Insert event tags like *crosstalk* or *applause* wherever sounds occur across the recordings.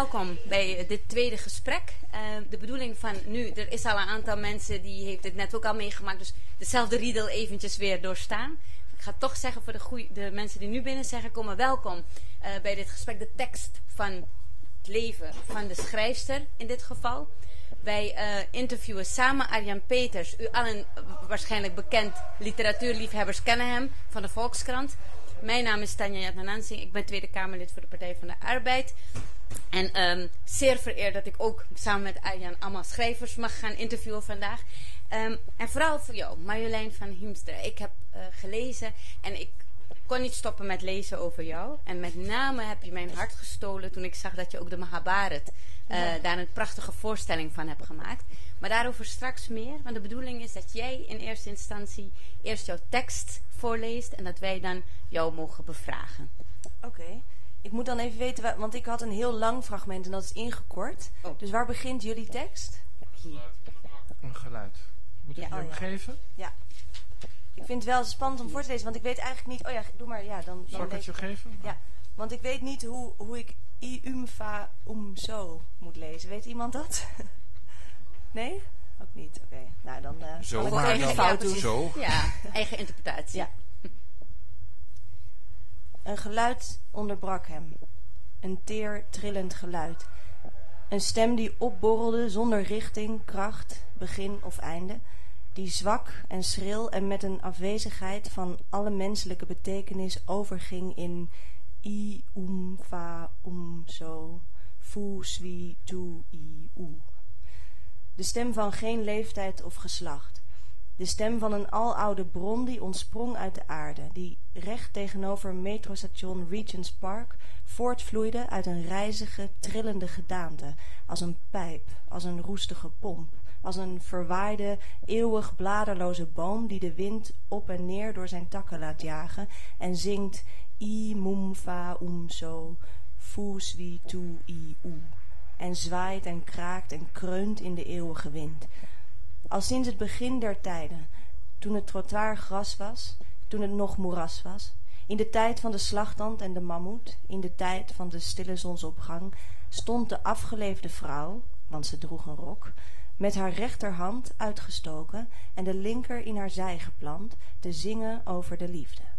welkom bij dit tweede gesprek. Uh, de bedoeling van nu, er is al een aantal mensen die heeft het net ook al meegemaakt, dus dezelfde riedel eventjes weer doorstaan. Ik ga toch zeggen voor de, goeie, de mensen die nu binnen zeggen, komen welkom uh, bij dit gesprek. De tekst van het leven van de schrijfster in dit geval. Wij uh, interviewen samen Arjan Peters. U allen waarschijnlijk bekend literatuurliefhebbers kennen hem van de Volkskrant. Mijn naam is Tanja Jatnanansing. Ik ben Tweede Kamerlid voor de Partij van de Arbeid. En um, zeer vereerd dat ik ook samen met Arjan allemaal schrijvers mag gaan interviewen vandaag. Um, en vooral voor jou, Marjolein van Hiemstra. Ik heb uh, gelezen en ik kon niet stoppen met lezen over jou. En met name heb je mijn hart gestolen toen ik zag dat je ook de Mahabharat uh, daar een prachtige voorstelling van hebt gemaakt. Maar daarover straks meer, want de bedoeling is dat jij in eerste instantie eerst jouw tekst voorleest en dat wij dan jou mogen bevragen. Oké. Okay. Ik moet dan even weten, want ik had een heel lang fragment en dat is ingekort. Oh. Dus waar begint jullie tekst? Hier. Een geluid. Moet ik ja. hem oh, ja. geven? Ja. Ik vind het wel spannend om voor te lezen, want ik weet eigenlijk niet... Oh ja, doe maar. Ja, dan, Zal ik het je geven? Ja, want ik weet niet hoe, hoe ik i um fa um zo moet lezen. Weet iemand dat? *laughs* nee? Ook niet. Oké. Okay. Nou, dan uh, zo, ik dan, fout doen. Zo. Ja, eigen interpretatie. Ja. Een geluid onderbrak hem. Een teer, trillend geluid. Een stem die opborrelde zonder richting, kracht, begin of einde. Die zwak en schril en met een afwezigheid van alle menselijke betekenis overging in i, um, fa, um, zo, fu, swi, tu, i, u. De stem van geen leeftijd of geslacht. De stem van een aloude bron die ontsprong uit de aarde, die recht tegenover metrostation Regents Park voortvloeide uit een rijzige, trillende gedaante, als een pijp, als een roestige pomp, als een verwaaide, eeuwig bladerloze boom die de wind op en neer door zijn takken laat jagen en zingt i mum fa um so, fu swi tu i u en zwaait en kraakt en kreunt in de eeuwige wind. Al sinds het begin der tijden, toen het trottoir gras was, toen het nog moeras was, in de tijd van de slagtand en de mammoet, in de tijd van de stille zonsopgang, stond de afgeleefde vrouw, want ze droeg een rok, met haar rechterhand uitgestoken en de linker in haar zij geplant, te zingen over de liefde.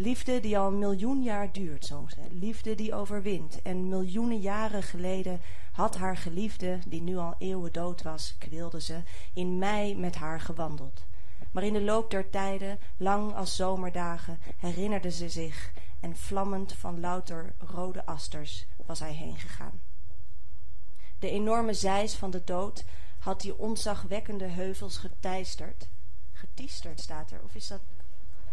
Liefde die al een miljoen jaar duurt, soms. Hè. Liefde die overwint. En miljoenen jaren geleden had haar geliefde, die nu al eeuwen dood was, kwilde ze, in mei met haar gewandeld. Maar in de loop der tijden, lang als zomerdagen, herinnerde ze zich en vlammend van louter rode asters was hij heengegaan. De enorme zeis van de dood had die onzagwekkende heuvels geteisterd. Getiesterd staat er, of is dat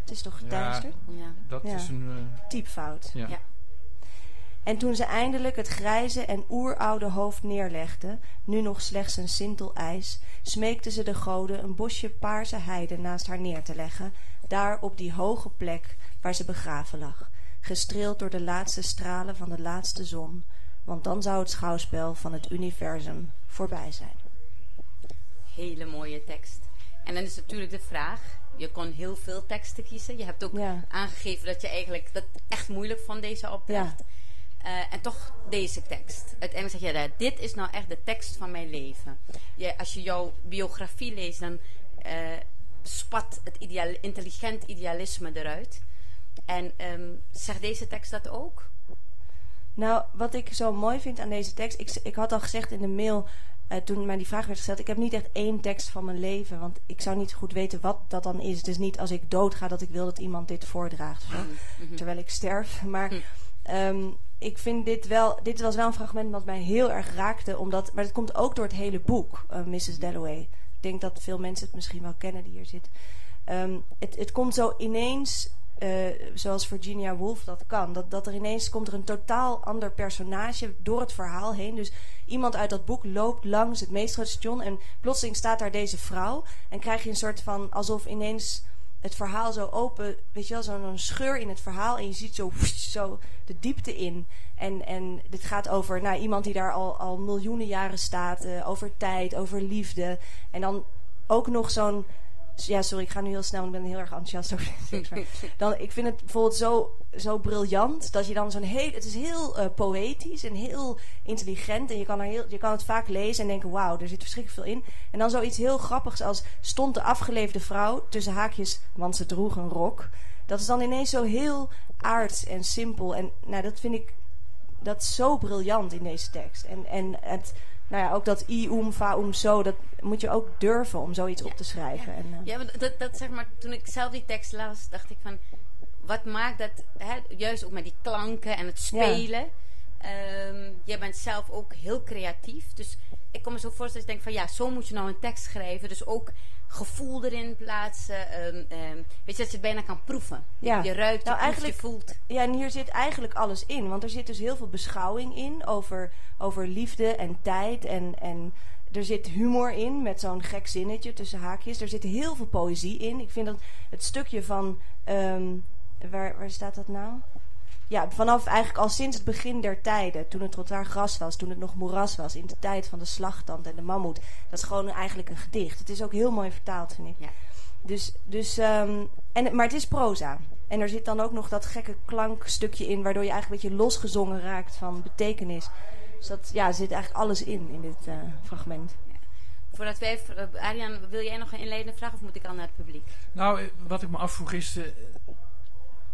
het is toch geteisterd? Ja, dat is een... Uh... Typfout. Ja. ja. En toen ze eindelijk het grijze en oeroude hoofd neerlegde, nu nog slechts een sintel ijs, smeekte ze de goden een bosje paarse heide naast haar neer te leggen, daar op die hoge plek waar ze begraven lag, gestreeld door de laatste stralen van de laatste zon, want dan zou het schouwspel van het universum voorbij zijn. Hele mooie tekst. En dan is natuurlijk de vraag, je kon heel veel teksten kiezen. Je hebt ook aangegeven dat je eigenlijk dat echt moeilijk vond, deze opdracht. Uh, en toch deze tekst. Uiteindelijk zeg je, ja, dit is nou echt de tekst van mijn leven. Je, als je jouw biografie leest, dan uh, spat het intelligent idealisme eruit. En um, zegt deze tekst dat ook? Nou, wat ik zo mooi vind aan deze tekst... Ik, ik had al gezegd in de mail uh, toen mij die vraag werd gesteld, ik heb niet echt één tekst van mijn leven, want ik zou niet goed weten wat dat dan is. Het is niet als ik doodga dat ik wil dat iemand dit voordraagt, mm -hmm. terwijl ik sterf. Maar um, ik vind dit wel, dit was wel een fragment dat mij heel erg raakte, omdat, maar het komt ook door het hele boek, uh, Mrs. Dalloway. Ik denk dat veel mensen het misschien wel kennen die hier zitten. Um, het, het komt zo ineens uh, zoals Virginia Woolf dat kan. Dat, dat er ineens komt er een totaal ander personage door het verhaal heen. Dus iemand uit dat boek loopt langs het meesterstation en plotseling staat daar deze vrouw. En krijg je een soort van, alsof ineens het verhaal zo open, weet je wel, zo'n scheur in het verhaal. En je ziet zo, zo de diepte in. En, en dit gaat over nou, iemand die daar al, al miljoenen jaren staat. Uh, over tijd, over liefde. En dan ook nog zo'n ja, sorry, ik ga nu heel snel, want ik ben heel erg enthousiast over dit. *laughs* Dan, ik vind het bijvoorbeeld zo, zo briljant dat je dan zo'n heel, het is heel uh, poëtisch en heel intelligent en je kan, er heel, je kan het vaak lezen en denken, wauw, er zit verschrikkelijk veel in. En dan zoiets heel grappigs als stond de afgeleefde vrouw tussen haakjes, want ze droeg een rok. Dat is dan ineens zo heel aards en simpel en nou, dat vind ik, dat is zo briljant in deze tekst. En, en het nou ja, ook dat i, um, fa, zo, dat moet je ook durven om zoiets op te schrijven. Ja, en, uh, ja dat, dat zeg maar, toen ik zelf die tekst las, dacht ik van, wat maakt dat, hè, juist ook met die klanken en het spelen. Ja. Um, jij bent zelf ook heel creatief, dus ik kom me zo voorstellen dat ik denk van, ja, zo moet je nou een tekst schrijven. Dus ook gevoel erin plaatsen. Um, um, weet je, dat je het bijna kan proeven. Ja. Je ruikt, nou, je, eigenlijk, je voelt. Ja, en hier zit eigenlijk alles in. Want er zit dus heel veel beschouwing in over, over liefde en tijd. En, en er zit humor in met zo'n gek zinnetje tussen haakjes. Er zit heel veel poëzie in. Ik vind dat het stukje van... Um, waar, waar staat dat nou? Ja, vanaf eigenlijk al sinds het begin der tijden, toen het trottoir gras was, toen het nog moeras was, in de tijd van de slagtand en de mammoet. Dat is gewoon eigenlijk een gedicht. Het is ook heel mooi vertaald, vind ik. Ja. Dus, dus, um, en, maar het is proza. En er zit dan ook nog dat gekke klankstukje in, waardoor je eigenlijk een beetje losgezongen raakt van betekenis. Dus dat, ja, er zit eigenlijk alles in, in dit uh, fragment. Voordat wij, uh, Arjan, wil jij nog een inleidende vraag of moet ik al naar het publiek? Nou, eh, wat ik me afvroeg is, uh,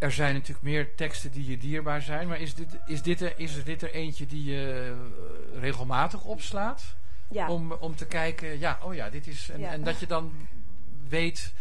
er zijn natuurlijk meer teksten die je dierbaar zijn, maar is dit, is dit, er, is er, dit er eentje die je uh, regelmatig opslaat? Ja. Om, om te kijken, ja, oh ja, dit is. En, ja. en dat je dan weet,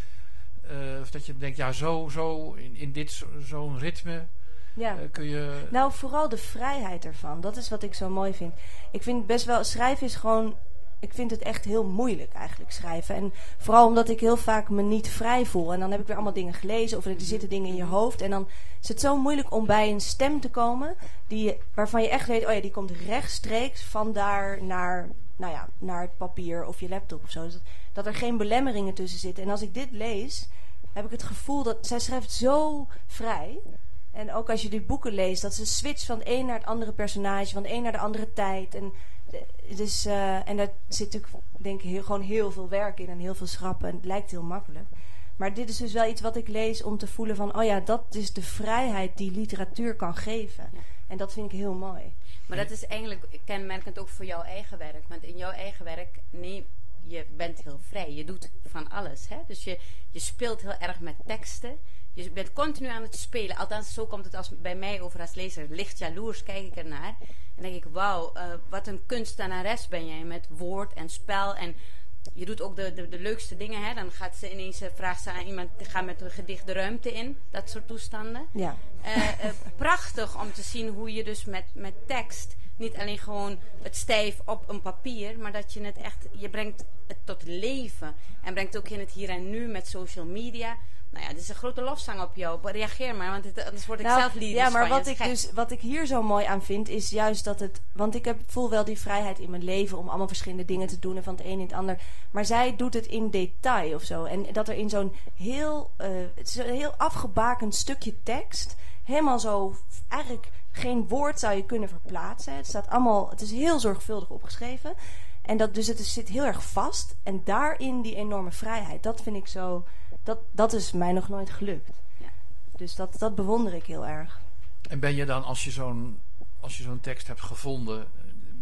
uh, of dat je denkt, ja, zo, zo in, in dit zo'n ritme. Ja. Uh, kun je... Nou, vooral de vrijheid ervan. Dat is wat ik zo mooi vind. Ik vind best wel, schrijven is gewoon ik vind het echt heel moeilijk eigenlijk schrijven. En vooral omdat ik heel vaak me niet vrij voel. En dan heb ik weer allemaal dingen gelezen of er zitten dingen in je hoofd. En dan is het zo moeilijk om bij een stem te komen die, waarvan je echt weet, oh ja, die komt rechtstreeks van daar naar, nou ja, naar het papier of je laptop of zo. Dus dat, dat er geen belemmeringen tussen zitten. En als ik dit lees, heb ik het gevoel dat zij schrijft zo vrij. En ook als je die boeken leest, dat ze switcht van het een naar het andere personage, van de een naar de andere tijd. En dus, uh, en daar zit natuurlijk, denk ik, heel, gewoon heel veel werk in en heel veel schrappen. En het lijkt heel makkelijk. Maar dit is dus wel iets wat ik lees om te voelen van... oh ja, dat is de vrijheid die literatuur kan geven. Ja. En dat vind ik heel mooi. Maar dat is eigenlijk kenmerkend ook voor jouw eigen werk. Want in jouw eigen werk, nee, je bent heel vrij. Je doet van alles. Hè? Dus je, je speelt heel erg met teksten. Je bent continu aan het spelen. Althans, zo komt het als, bij mij over als lezer. Licht jaloers kijk ik ernaar. En denk ik, wauw, uh, wat een kunstenares ben jij met woord en spel. En je doet ook de, de, de leukste dingen. Hè? Dan gaat ze ineens, uh, vraagt ze aan iemand, ga met een gedicht de ruimte in. Dat soort toestanden. Ja. Uh, prachtig om te zien hoe je dus met, met tekst niet alleen gewoon het stijf op een papier, maar dat je het echt, je brengt het tot leven. En brengt ook in het hier en nu met social media. Nou ja, dit is een grote lofzang op jou. Reageer maar, want het, anders word ik nou, zelf lyrisch Ja, maar wat ik, dus, wat ik hier zo mooi aan vind, is juist dat het... Want ik heb, voel wel die vrijheid in mijn leven om allemaal verschillende dingen te doen... en van het een in het ander. Maar zij doet het in detail of zo. En dat er in zo'n heel, uh, het is een heel afgebakend stukje tekst... helemaal zo, eigenlijk geen woord zou je kunnen verplaatsen. Het staat allemaal, het is heel zorgvuldig opgeschreven... En dat, dus het zit heel erg vast. En daarin die enorme vrijheid. Dat vind ik zo dat, dat is mij nog nooit gelukt. Ja. Dus dat, dat bewonder ik heel erg. En ben je dan, als je zo'n, als je zo'n tekst hebt gevonden,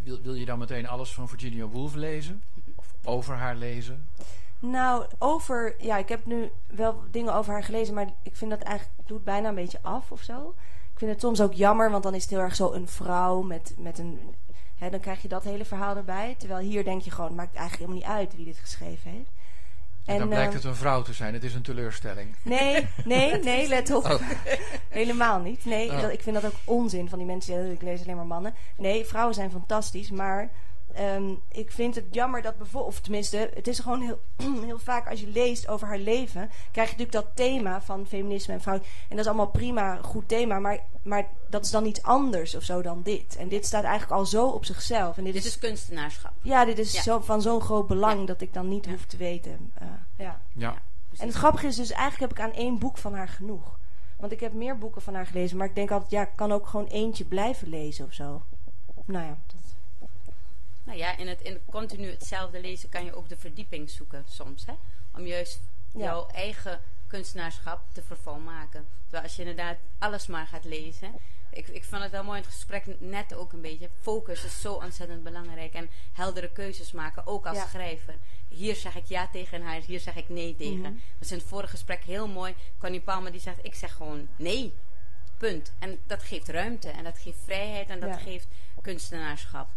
wil, wil je dan meteen alles van Virginia Woolf lezen? Of over haar lezen? Nou, over, ja, ik heb nu wel dingen over haar gelezen, maar ik vind dat eigenlijk, doet bijna een beetje af of zo. Ik vind het soms ook jammer, want dan is het heel erg zo een vrouw met, met een, hè, dan krijg je dat hele verhaal erbij. Terwijl hier denk je gewoon, maakt eigenlijk helemaal niet uit wie dit geschreven heeft. En, dan blijkt het ehm, een vrouw te zijn. Het is een teleurstelling. Nee, nee, nee, *laughs* let op. Oh. Helemaal niet. Nee, oh. dat, ik vind dat ook onzin van die mensen. Die, ik lees alleen maar mannen. Nee, vrouwen zijn fantastisch. Maar um, ik vind het jammer dat bijvoorbeeld... Of tenminste, het is gewoon heel, *clears throat* heel vaak als je leest over haar leven... krijg je natuurlijk dat thema van feminisme en vrouw. En dat is allemaal prima, goed thema. Maar, maar dat is dan iets anders of zo dan dit. En dit staat eigenlijk al zo op zichzelf. En dit, dit is, kunstenaarschap. Ja, dit is Zo, van zo'n groot belang dat ik dan niet hoef te weten. Uh, ja. ja. En het grappige is dus, eigenlijk heb ik aan één boek van haar genoeg. Want ik heb meer boeken van haar gelezen, maar ik denk altijd, ja, ik kan ook gewoon eentje blijven lezen of zo. Nou ja, dat... Nou ja, in het, in continu hetzelfde lezen kan je ook de verdieping zoeken soms, hè? Om juist jouw eigen kunstenaarschap te vervolmaken. Terwijl als je inderdaad alles maar gaat lezen. Ik, ik vond het wel mooi in het gesprek net ook een beetje. Focus is zo ontzettend belangrijk. En heldere keuzes maken, ook als schrijver. Hier zeg ik ja tegen haar, hier zeg ik nee tegen. Mm Dat is in het vorige gesprek heel mooi. Connie Palmer die zegt, ik zeg gewoon nee. Punt. En dat geeft ruimte en dat geeft vrijheid en dat geeft kunstenaarschap.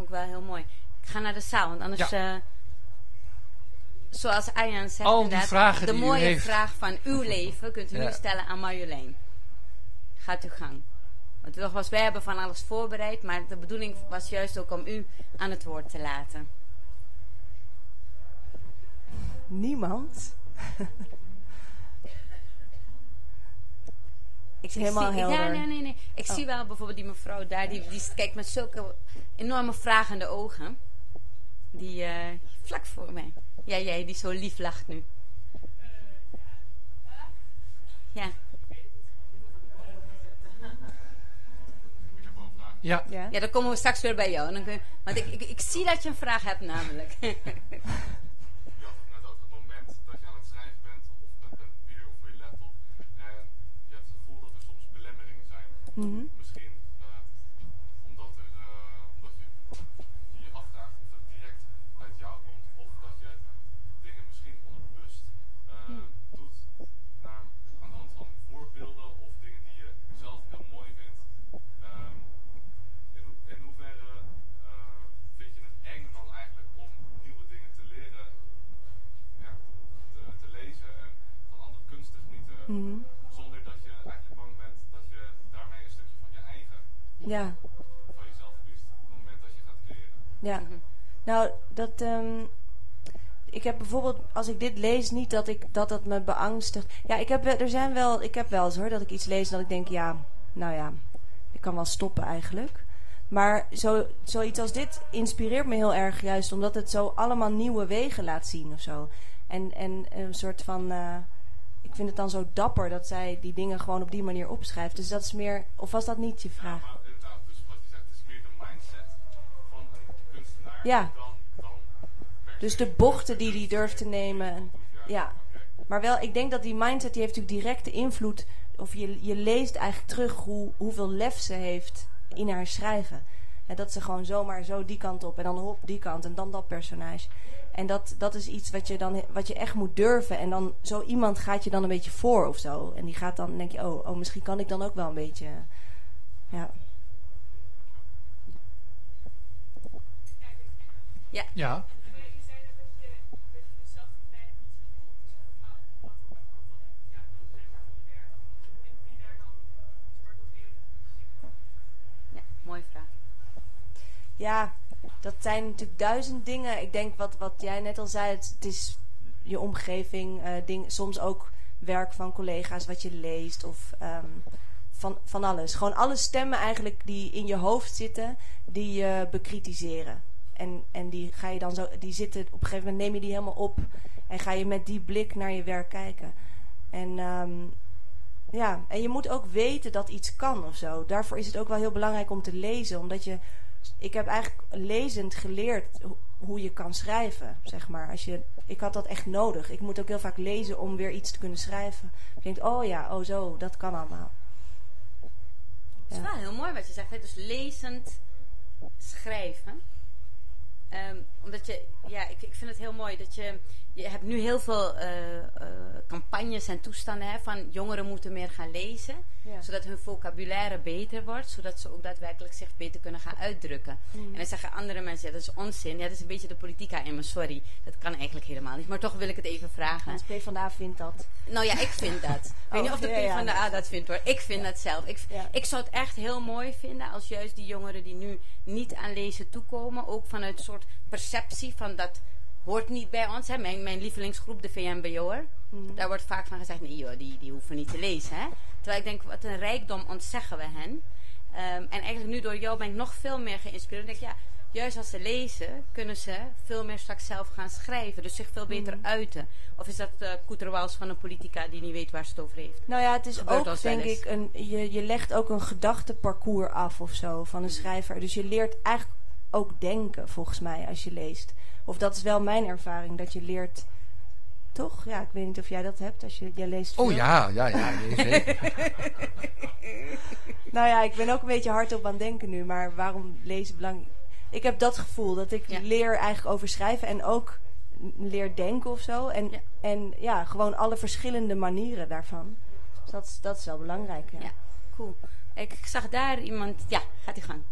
Vond ik wel heel mooi. Ik ga naar de zaal, want anders... Uh, zoals Arjan zegt, Al die vragen de die mooie vraag van uw *laughs* leven kunt u nu stellen aan Marjolein. Gaat uw gang. Want nogmaals, wij hebben van alles voorbereid, maar de bedoeling was juist ook om u aan het woord te laten. Niemand? *laughs* ik zie helemaal helder. Ja, nee, nee, nee. Ik oh. zie wel bijvoorbeeld die mevrouw daar, die, die kijkt met zulke enorme vragende ogen. Die uh, vlak voor mij. Ja, jij die zo lief lacht nu. Ja. Ja. ja. Ja, dan komen we straks weer bij jou. Dan kun je, want ik, ik, ik zie dat je een vraag hebt namelijk. *laughs* je had het net over het moment dat je aan het schrijven bent, of met een papier of voor je laptop, en je hebt het gevoel dat er soms belemmeringen zijn. Mm Mhm. Zonder dat je eigenlijk bang bent dat je daarmee een stukje van je eigen, ja. van jezelf verliest. Op het moment dat je gaat creëren. Ja, nou dat... Um, ik heb bijvoorbeeld, als ik dit lees, niet dat ik, dat, dat me beangstigt. Ja, ik heb, er zijn wel, ik heb wel eens hoor, dat ik iets lees en dat ik denk, ja, nou ja, ik kan wel stoppen eigenlijk. Maar zo, zoiets als dit inspireert me heel erg juist omdat het zo allemaal nieuwe wegen laat zien of zo. En, en een soort van, uh, ik vind het dan zo dapper dat zij die dingen gewoon op die manier opschrijft. Dus dat is meer, of was dat niet je vraag? Ja, inderdaad, dus wat je zegt, het is meer de mindset van een kunstenaar ja. Dus de bochten die hij durft te nemen. ja. Maar wel, ik denk dat die mindset, die heeft natuurlijk directe invloed. Of je, je leest eigenlijk terug hoe, hoeveel lef ze heeft in haar schrijven. En dat ze gewoon zomaar zo die kant op en dan op die kant en dan dat personage. En dat, dat is iets wat je, dan, wat je echt moet durven. En dan zo iemand gaat je dan een beetje voor of zo. En die gaat dan, denk je, oh, oh misschien kan ik dan ook wel een beetje. Ja. Ja. ja. mooie vraag. Ja, dat zijn natuurlijk duizend dingen. Ik denk wat, wat jij net al zei, het, is je omgeving, uh, ding, soms ook werk van collega's wat je leest of ehm, van, van alles. Gewoon alle stemmen eigenlijk die in je hoofd zitten, die je bekritiseren. En, en die ga je dan zo, die zitten op een gegeven moment neem je die helemaal op en ga je met die blik naar je werk kijken. En um, ja, en je moet ook weten dat iets kan of zo. Daarvoor is het ook wel heel belangrijk om te lezen, omdat je ik heb eigenlijk lezend geleerd hoe je kan schrijven, zeg maar. Als je, ik had dat echt nodig. Ik moet ook heel vaak lezen om weer iets te kunnen schrijven. Je denkt, oh ja, oh zo, dat kan allemaal. Het is wel heel mooi wat je zegt, hè? dus lezend schrijven. Ehm, omdat je, ja, ik, ik vind het heel mooi dat je je hebt nu heel veel uh, uh, campagnes en toestanden hè, van jongeren moeten meer gaan lezen. Zodat hun vocabulaire beter wordt. Zodat ze ook daadwerkelijk zich beter kunnen gaan uitdrukken. Mm. En dan zeggen andere mensen, ja, dat is onzin. Ja, dat is een beetje de politica in me, sorry. Dat kan eigenlijk helemaal niet. Maar toch wil ik het even vragen. De PvdA vindt dat. Nou ja, ik vind dat. *laughs* ik weet niet of de oh, PvdA dat vindt hoor. Ik vind dat zelf. Ik, ik zou het echt heel mooi vinden als juist die jongeren die nu niet aan lezen toekomen. Ook vanuit een soort perceptie van dat hoort niet bij ons. Hè. Mijn, mijn lievelingsgroep, de VMBO'er. Mm. Daar wordt vaak van gezegd, nee joh, die, die hoeven niet te lezen. Hè. Terwijl ik denk, wat een rijkdom ontzeggen we hen. Um, en eigenlijk nu door jou ben ik nog veel meer geïnspireerd. Ik denk, ja, juist als ze lezen, kunnen ze veel meer straks zelf gaan schrijven. Dus zich veel beter mm. uiten. Of is dat uh, Koeterwals van een politica die niet weet waar ze het over heeft? Nou ja, het is ook, denk ik, een, je, je legt ook een gedachteparcours af of zo van een schrijver. Dus je leert eigenlijk ook denken, volgens mij, als je leest. Of dat is wel mijn ervaring, dat je leert Toch? Ja, ik weet niet of jij dat hebt als je jij leest. Oh ja, ja, ja, *laughs* zeker. nou ja, ik ben ook een beetje hardop aan het denken nu, maar waarom lezen belang? Ik heb dat gevoel dat ik leer eigenlijk over schrijven en ook leer denken of zo. En ja, en, ja gewoon alle verschillende manieren daarvan. Dus dat, dat is wel belangrijk. Ja, ja cool. Ik, ik zag daar iemand. Ja, gaat u gang.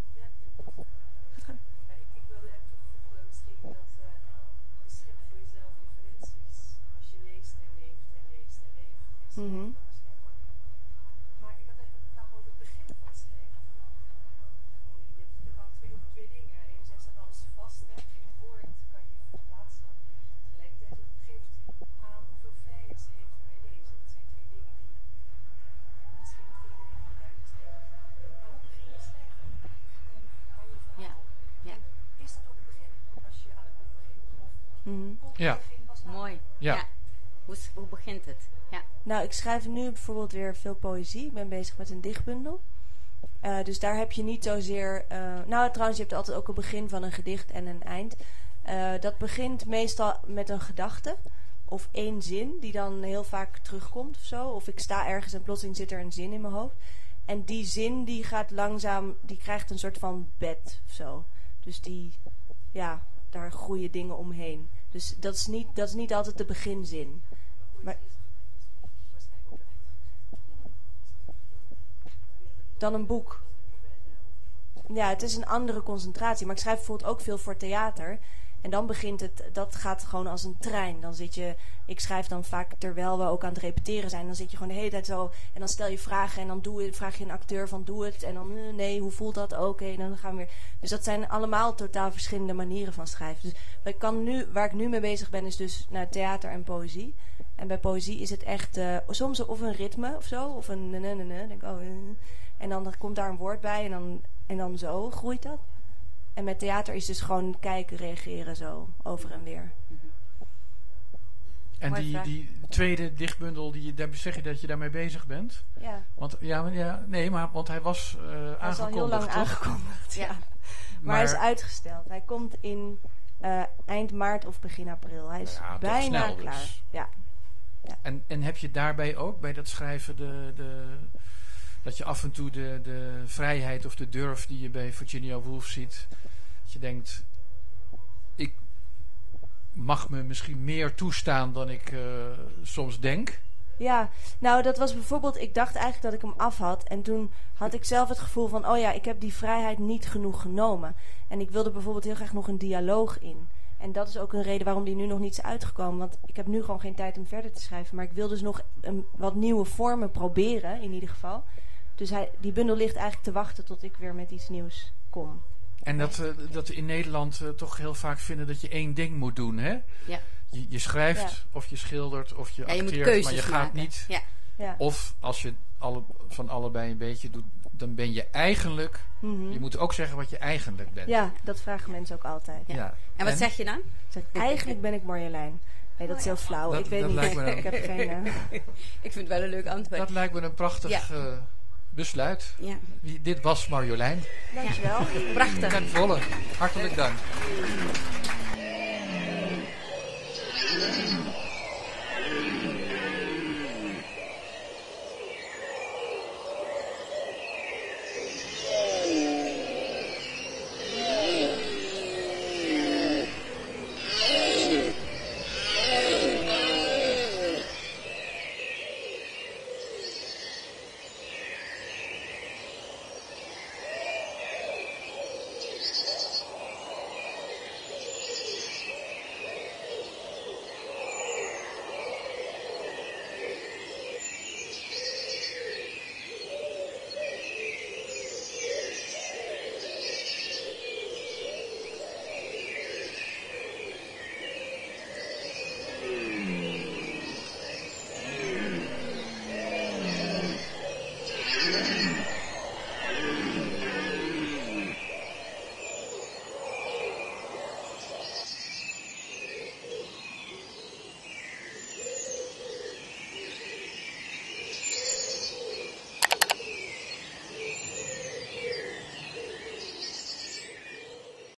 Mm-hmm. Maar ik had even een vraag over het begin van het schrijven. Je hebt er twee, twee dingen. Enerzijds staat alles vast, hè. geen woord kan je verplaatsen. Tegelijkertijd geeft aan hoeveel vrijheid ze heeft bij lezen. Dat zijn twee dingen die misschien voor iedereen wel duidelijk zijn. Maar hoe begin je schrijven? Aan je verhaal. Ja. ja. Is dat ook het begin als je aan het boek begint? Of mm-hmm. ja. Mooi. Ja. ja. Hoe, hoe begint het? Ja. Nou, ik schrijf nu bijvoorbeeld weer veel poëzie. Ik ben bezig met een dichtbundel. Uh, dus daar heb je niet zozeer... Uh, nou, trouwens, je hebt altijd ook een begin van een gedicht en een eind. Uh, dat begint meestal met een gedachte. Of één zin, die dan heel vaak terugkomt of zo. Of ik sta ergens en plotseling zit er een zin in mijn hoofd. En die zin, die gaat langzaam... Die krijgt een soort van bed of zo. Dus die... Ja, daar groeien dingen omheen. Dus dat is niet, dat is niet altijd de beginzin. Maar... dan een boek. Ja, het is een andere concentratie. Maar ik schrijf bijvoorbeeld ook veel voor theater. En dan begint het, dat gaat gewoon als een trein. Dan zit je, ik schrijf dan vaak terwijl we ook aan het repeteren zijn. Dan zit je gewoon de hele tijd zo. En dan stel je vragen en dan doe vraag je een acteur van doe het. En dan eh, nee, hoe voelt dat? Oké, dan gaan we weer. Dus dat zijn allemaal totaal verschillende manieren van schrijven. Dus ik, kan nu, waar ik nu mee bezig ben is dus naar theater en poëzie. En bij poëzie is het echt uh, soms of een ritme of zo. Of een ne, ne, ne, denk, oh, uh, en dan komt daar een woord bij en dan, en dan zo groeit dat. En met theater is dus gewoon kijken, reageren zo, over en weer. En die, die tweede dichtbundel, die, daar zeg je dat je daarmee bezig bent? Ja. Want, ja, ja nee, maar want hij was uh, hij aangekondigd, Hij is al heel lang aangekondigd, ja. Maar, maar, hij is uitgesteld. Hij komt in uh, eind maart of begin april. Hij is ja, bijna snel, klaar. Dus. Ja. ja. En, en heb je daarbij ook, bij dat schrijven, de, de, dat je af en toe de, de vrijheid of de durf die je bij Virginia Woolf ziet, dat je denkt, ik mag me misschien meer toestaan dan ik uh, soms denk. Ja, nou dat was bijvoorbeeld, ik dacht eigenlijk dat ik hem af had. En toen had ik zelf het gevoel van, oh ja, ik heb die vrijheid niet genoeg genomen. En ik wilde bijvoorbeeld heel graag nog een dialoog in. En dat is ook een reden waarom die nu nog niet is uitgekomen. Want ik heb nu gewoon geen tijd om verder te schrijven. Maar ik wil dus nog een, wat nieuwe vormen proberen, in ieder geval. Dus hij, die bundel ligt eigenlijk te wachten tot ik weer met iets nieuws kom. En dat, uh, dat we in Nederland uh, toch heel vaak vinden dat je één ding moet doen, hè? Ja. Je, je schrijft, ja. of je schildert, of je ja, acteert, je maar je gaat maken. niet. Ja. Ja. Of als je alle, van allebei een beetje doet, dan ben je eigenlijk... Mm -hmm. Je moet ook zeggen wat je eigenlijk bent. Ja, dat vragen mensen ook altijd. Ja. ja. En wat en? zeg je dan? Zeg, eigenlijk ben ik Marjolein. Nee, dat is heel flauw. Dat, ik weet niet. *laughs* Ik heb geen... Uh... *laughs* ik vind het wel een leuk antwoord. Dat lijkt me een prachtig... Besluit. Ja. Dit was Marjolein. Dankjewel. Prachtig. Ten volle. Hartelijk dank.